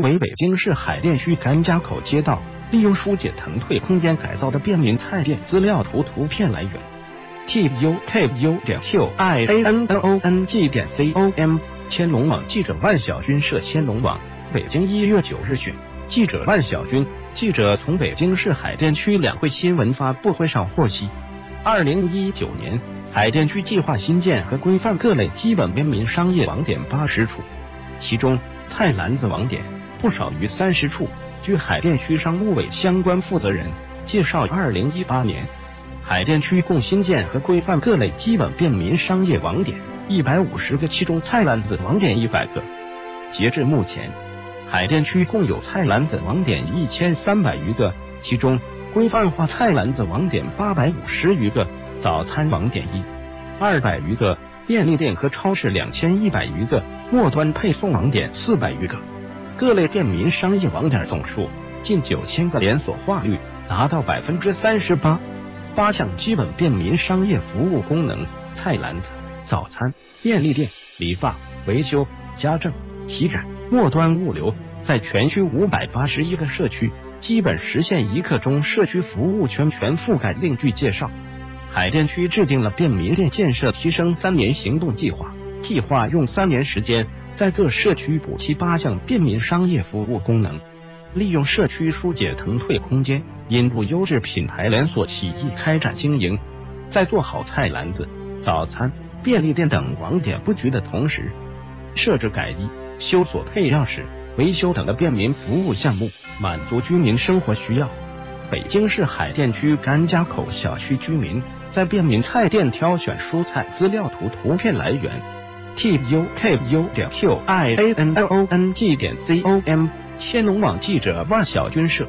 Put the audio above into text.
为北京市海淀区甘家口街道，利用疏解腾退空间改造的便民菜店。资料图图片来源：t u k u 点 q i a n n o n g 点 c o m。千龙网记者万小军摄千龙网，北京一月九日讯，记者万小军。记者从北京市海淀区两会新闻发布会上获悉，二零一九年海淀区计划新建和规范各类基本便民商业网点八十处，其中菜篮子网点不少于三十处。据海淀区商务委相关负责人介绍，二零一八年海淀区共新建和规范各类基本便民商业网点一百五十个，其中菜篮子网点一百个。截至目前。海淀区共有菜篮子网点一千三百余个，其中规范化菜篮子网点八百五十余个，早餐网点一二百余个，便利店和超市两千一百余个，末端配送网点四百余个，各类便民商业网点总数近九千个，连锁化率达到百分之三十八。八项基本便民商业服务功能：菜篮子、早餐、便利店、理发、维修、家政、洗染。末端物流在全区五百八十一个社区基本实现一刻钟社区服务圈全覆盖。另据介绍，海淀区制定了便民店建设提升三年行动计划，计划用三年时间在各社区补齐八项便民商业服务功能，利用社区疏解腾退空间，引入优质品牌连锁企业开展经营。在做好菜篮子、早餐、便利店等网点布局的同时，设置改衣。修锁配钥匙、维修等的便民服务项目，满足居民生活需要。北京市海淀区甘家口小区居民在便民菜店挑选蔬菜。资料图图片来源：t u k u 点 q i a n l o n g 点 c o m。千龙网记者万晓军摄。